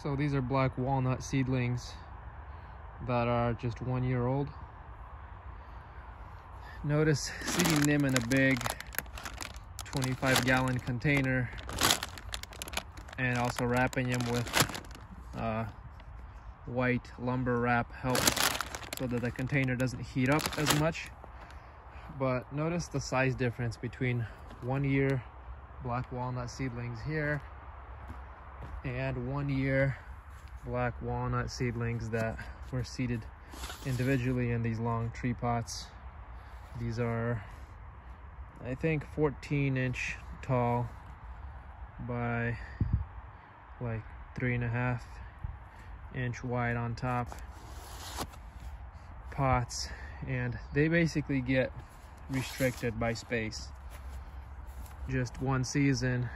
So these are black walnut seedlings that are just one year old. Notice seeding them in a big 25 gallon container and also wrapping them with uh, white lumber wrap helps so that the container doesn't heat up as much. But notice the size difference between one year black walnut seedlings here and one year black walnut seedlings that were seeded individually in these long tree pots. These are, I think, 14 inch tall by like three and a half inch wide on top pots and they basically get restricted by space just one season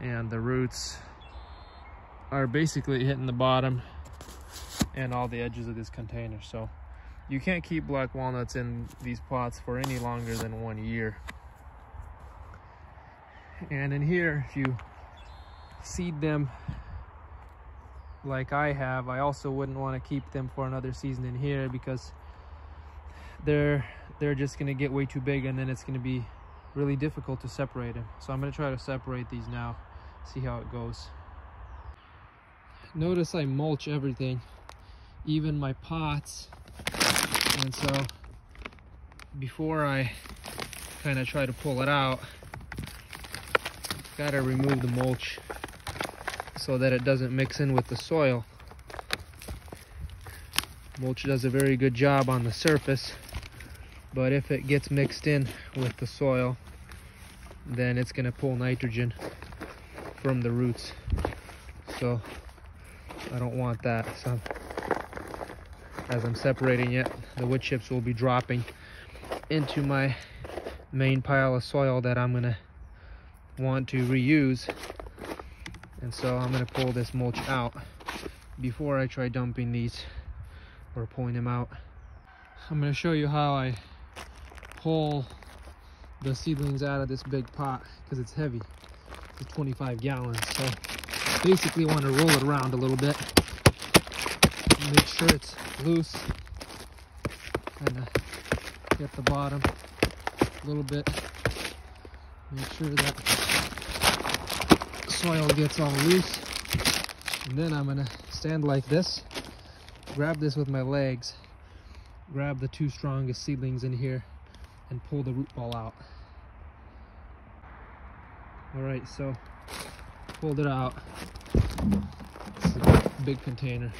and the roots are basically hitting the bottom and all the edges of this container. So you can't keep black walnuts in these pots for any longer than one year. And in here, if you seed them like I have, I also wouldn't want to keep them for another season in here because they're they're just going to get way too big and then it's going to be really difficult to separate them. So I'm going to try to separate these now, see how it goes. Notice I mulch everything, even my pots. And so before I kind of try to pull it out, gotta remove the mulch so that it doesn't mix in with the soil. Mulch does a very good job on the surface, but if it gets mixed in with the soil, then it's gonna pull nitrogen from the roots. So I don't want that. So as I'm separating it, the wood chips will be dropping into my main pile of soil that I'm gonna want to reuse. And so I'm gonna pull this mulch out before I try dumping these or pulling them out. I'm gonna show you how I pull the seedlings out of this big pot because it's heavy. It's 25 gallons. So basically want to roll it around a little bit. Make sure it's loose. Kind of get the bottom a little bit. Make sure that soil gets all loose. And then I'm gonna stand like this, grab this with my legs, grab the two strongest seedlings in here, and pull the root ball out. All right, so pulled it out. Big container.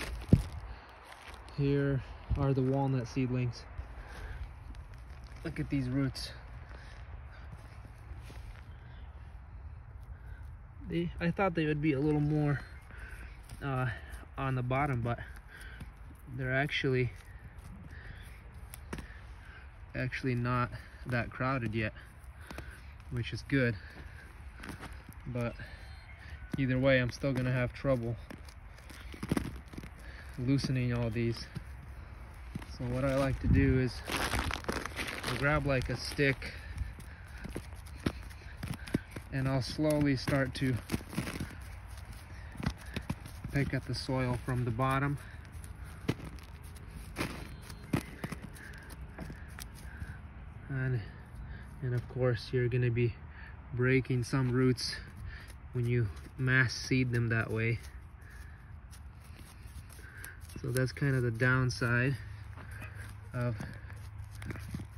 Here are the walnut seedlings. Look at these roots. They, I thought they would be a little more uh, on the bottom, but they're actually actually not that crowded yet, which is good but either way I'm still gonna have trouble loosening all these. So what I like to do is grab like a stick and I'll slowly start to pick at the soil from the bottom. And and of course you're gonna be breaking some roots when you mass seed them that way. So that's kind of the downside of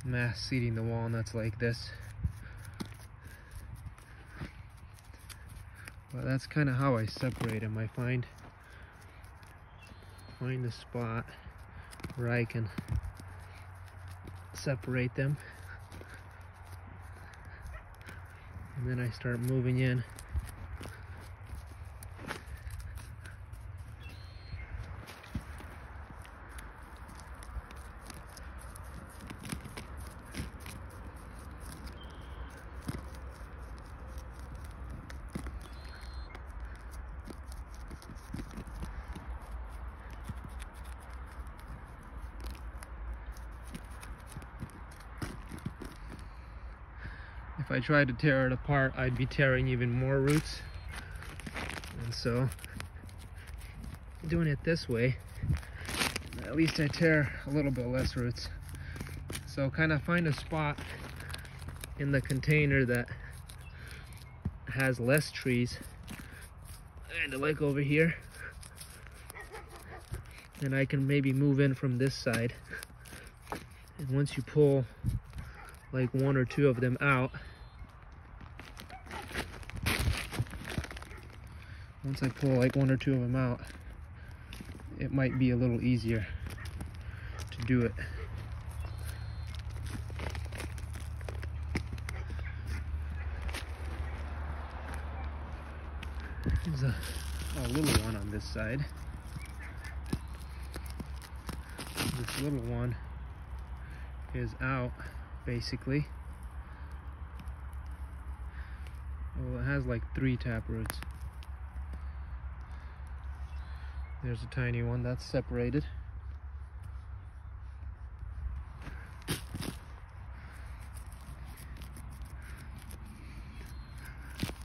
mass seeding the walnuts like this. But that's kind of how I separate them. I find find a spot where I can separate them and then I start moving in I tried to tear it apart, I'd be tearing even more roots. And so doing it this way, at least I tear a little bit less roots. So kind of find a spot in the container that has less trees. Of like over here. And I can maybe move in from this side. And once you pull like one or two of them out, once I pull like one or two of them out, it might be a little easier to do it. There's a, a little one on this side. This little one is out, basically. Well, it has like three tap roots. There's a tiny one that's separated.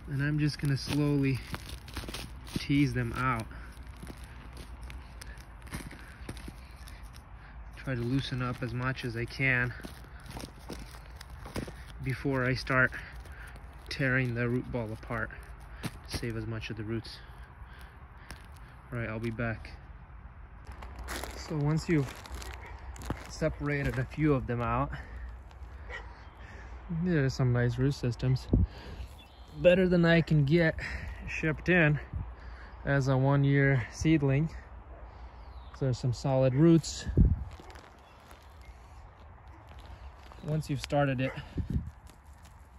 And I'm just gonna slowly tease them out. Try to loosen up as much as I can before I start tearing the root ball apart to save as much of the roots. All right, I'll be back. So once you've separated a few of them out, there's some nice root systems. Better than I can get shipped in as a one year seedling. So there's some solid roots. Once you've started it,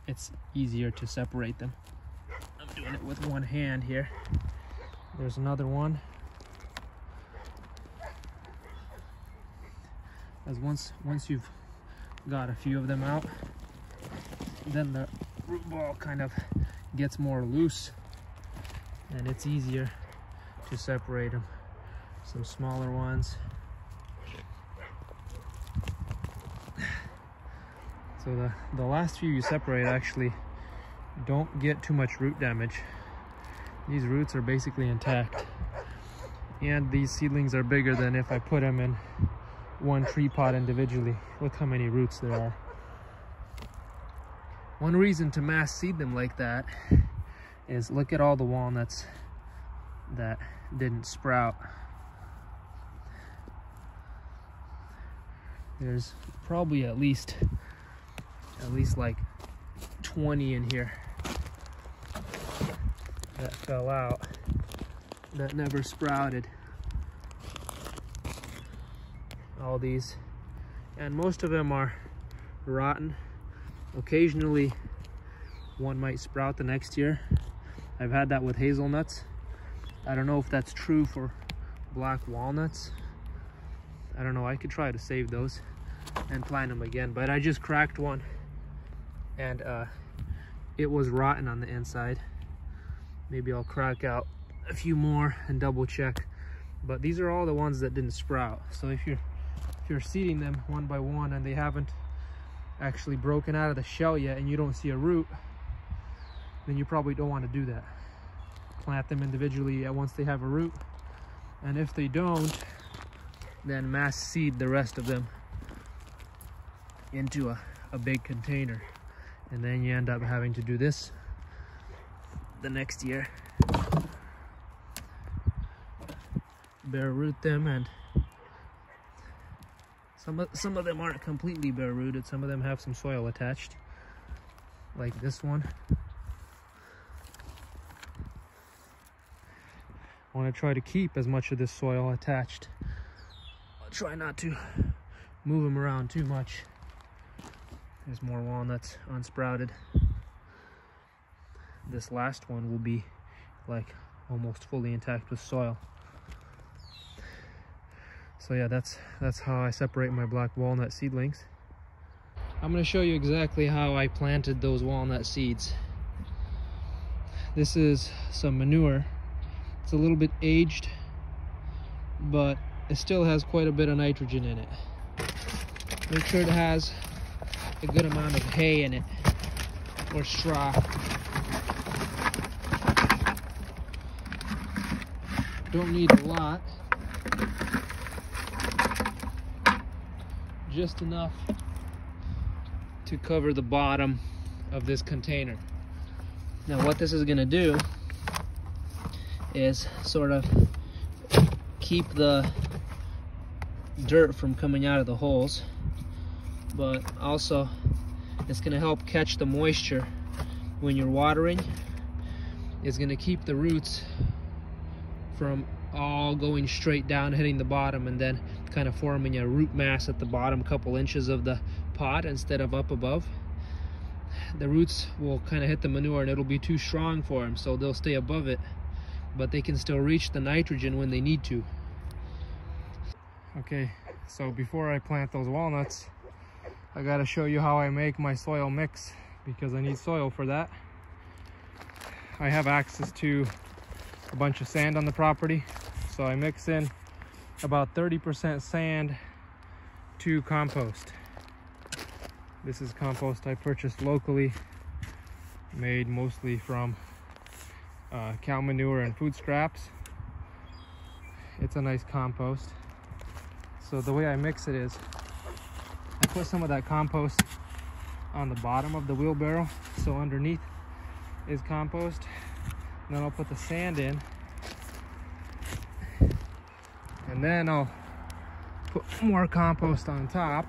it's easier to separate them. I'm doing it with one hand here. There's another one. As once once you've got a few of them out, then the root ball kind of gets more loose and it's easier to separate them. Some smaller ones. So the, the last few you separate actually don't get too much root damage. These roots are basically intact. And these seedlings are bigger than if I put them in one tree pot individually. Look how many roots there are. One reason to mass seed them like that is look at all the walnuts that didn't sprout. There's probably at least at least like 20 in here that fell out that never sprouted. All these. And most of them are rotten. Occasionally one might sprout the next year. I've had that with hazelnuts. I don't know if that's true for black walnuts. I don't know, I could try to save those and plant them again, but I just cracked one and uh, it was rotten on the inside. Maybe I'll crack out a few more and double check. But these are all the ones that didn't sprout. So if you're if you're seeding them one by one and they haven't actually broken out of the shell yet and you don't see a root, then you probably don't want to do that. Plant them individually once they have a root. And if they don't, then mass seed the rest of them into a, a big container. And then you end up having to do this the next year. Bare root them and some of, some of them aren't completely bare rooted. Some of them have some soil attached like this one. I want to try to keep as much of this soil attached. I'll try not to move them around too much. There's more walnuts unsprouted this last one will be like almost fully intact with soil. So yeah, that's that's how I separate my black walnut seedlings. I'm going to show you exactly how I planted those walnut seeds. This is some manure. It's a little bit aged, but it still has quite a bit of nitrogen in it. Make sure it has a good amount of hay in it or straw Don't need a lot. Just enough to cover the bottom of this container. Now what this is gonna do is sort of keep the dirt from coming out of the holes, but also it's gonna help catch the moisture when you're watering. It's gonna keep the roots from all going straight down, hitting the bottom, and then kind of forming a root mass at the bottom couple inches of the pot instead of up above. The roots will kind of hit the manure and it'll be too strong for them, so they'll stay above it, but they can still reach the nitrogen when they need to. Okay, so before I plant those walnuts, I gotta show you how I make my soil mix because I need soil for that. I have access to a bunch of sand on the property, so I mix in about 30% sand to compost. This is compost I purchased locally, made mostly from uh, cow manure and food scraps. It's a nice compost. So the way I mix it is, I put some of that compost on the bottom of the wheelbarrow, so underneath is compost. And then I'll put the sand in and then I'll put more compost on top.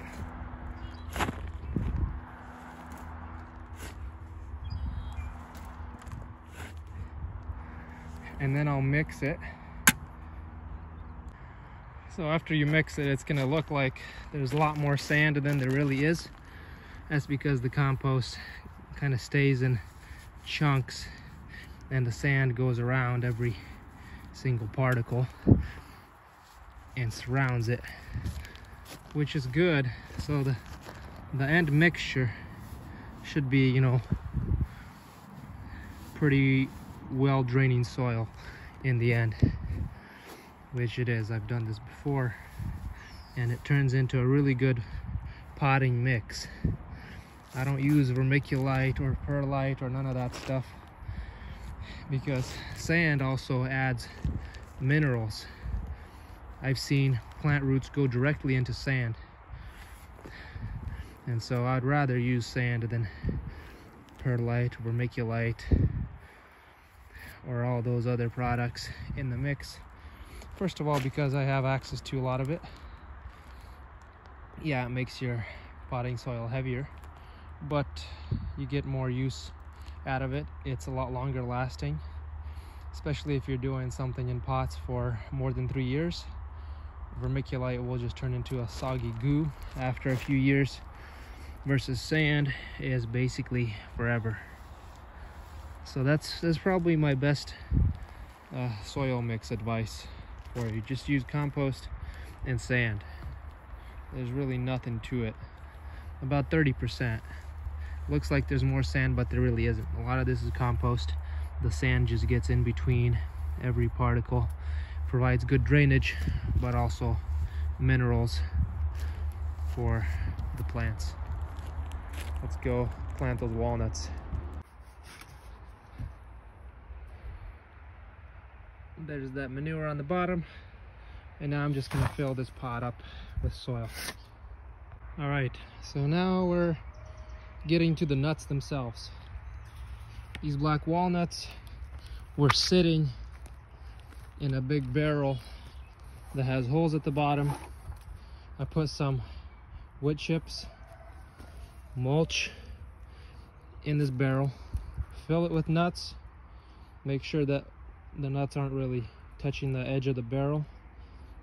And then I'll mix it. So after you mix it, it's gonna look like there's a lot more sand than there really is. That's because the compost kind of stays in chunks and the sand goes around every single particle and surrounds it which is good. So the the end mixture should be you know pretty well draining soil in the end which it is. I've done this before and it turns into a really good potting mix. I don't use vermiculite or perlite or none of that stuff because sand also adds minerals I've seen plant roots go directly into sand. And so I'd rather use sand than perlite, vermiculite, or all those other products in the mix. First of all, because I have access to a lot of it. Yeah, it makes your potting soil heavier, but you get more use out of it. It's a lot longer lasting, especially if you're doing something in pots for more than three years. Vermiculite will just turn into a soggy goo after a few years versus sand is basically forever. So that's that's probably my best uh, soil mix advice for you. Just use compost and sand. There's really nothing to it. About 30 percent looks like there's more sand but there really isn't. A lot of this is compost. The sand just gets in between every particle provides good drainage but also minerals for the plants. Let's go plant those walnuts. There's that manure on the bottom and now I'm just gonna fill this pot up with soil. All right so now we're getting to the nuts themselves these black walnuts were sitting in a big barrel that has holes at the bottom. I put some wood chips, mulch in this barrel, fill it with nuts, make sure that the nuts aren't really touching the edge of the barrel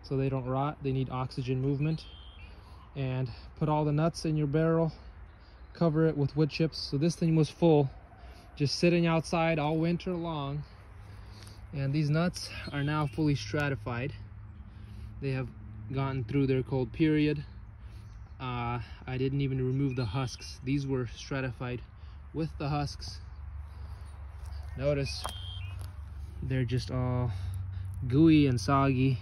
so they don't rot. They need oxygen movement. And put all the nuts in your barrel, cover it with wood chips. So this thing was full, just sitting outside all winter long. And these nuts are now fully stratified. They have gotten through their cold period. Uh, I didn't even remove the husks. These were stratified with the husks. Notice they're just all gooey and soggy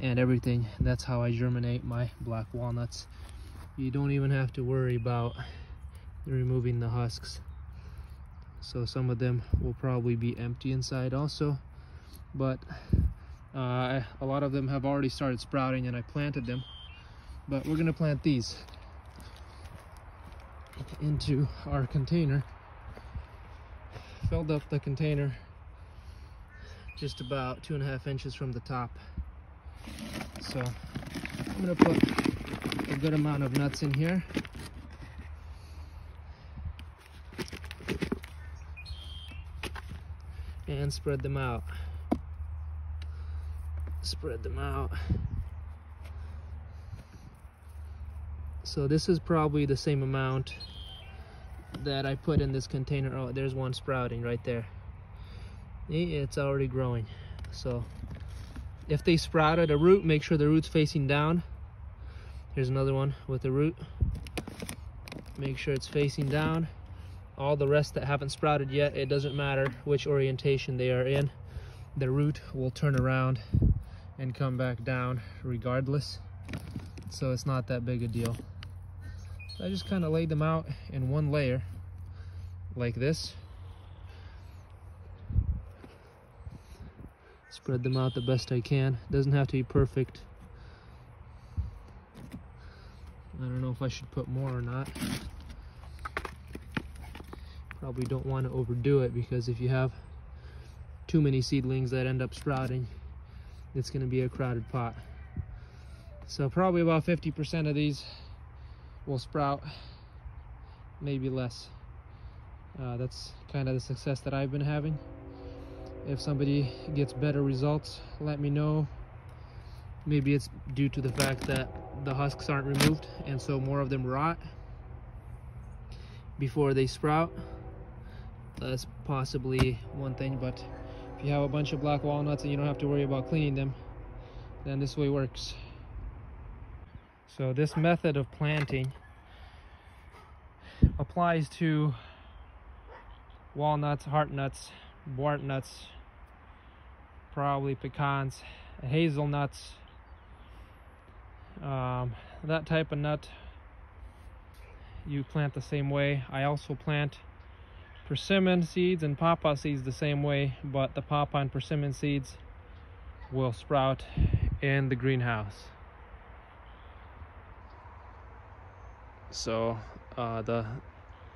and everything. That's how I germinate my black walnuts you don't even have to worry about removing the husks so some of them will probably be empty inside also but Uh, a lot of them have already started sprouting and I planted them, but we're gonna plant these into our container. Filled up the container just about two and a half inches from the top. So I'm gonna put a good amount of nuts in here. And spread them out. Spread them out. So this is probably the same amount that I put in this container. Oh, there's one sprouting right there. It's already growing. So if they sprouted a root, make sure the root's facing down. Here's another one with the root. Make sure it's facing down. All the rest that haven't sprouted yet, it doesn't matter which orientation they are in. The root will turn around and come back down regardless. So it's not that big a deal. I just kind of laid them out in one layer like this. Spread them out the best I can. Doesn't have to be perfect. I don't know if I should put more or not. Probably don't want to overdo it because if you have too many seedlings that end up sprouting, it's going to be a crowded pot. So probably about 50% of these will sprout, maybe less. Uh, that's kind of the success that I've been having. If somebody gets better results, let me know. Maybe it's due to the fact that the husks aren't removed and so more of them rot before they sprout. That's possibly one thing, but if you have a bunch of black walnuts and you don't have to worry about cleaning them, then this way works. So this method of planting applies to walnuts, heart nuts, wart nuts, probably pecans, hazelnuts, um, that type of nut you plant the same way. I also plant persimmon seeds and pawpaw seeds the same way, but the pawpaw and persimmon seeds will sprout in the greenhouse. So uh, the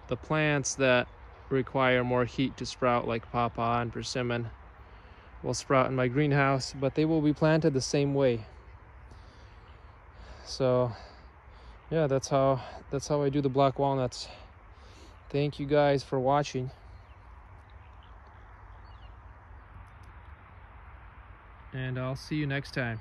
the plants that require more heat to sprout like pawpaw and persimmon will sprout in my greenhouse, but they will be planted the same way. So yeah, that's how that's how I do the black walnuts. Thank you guys for watching. And I'll see you next time.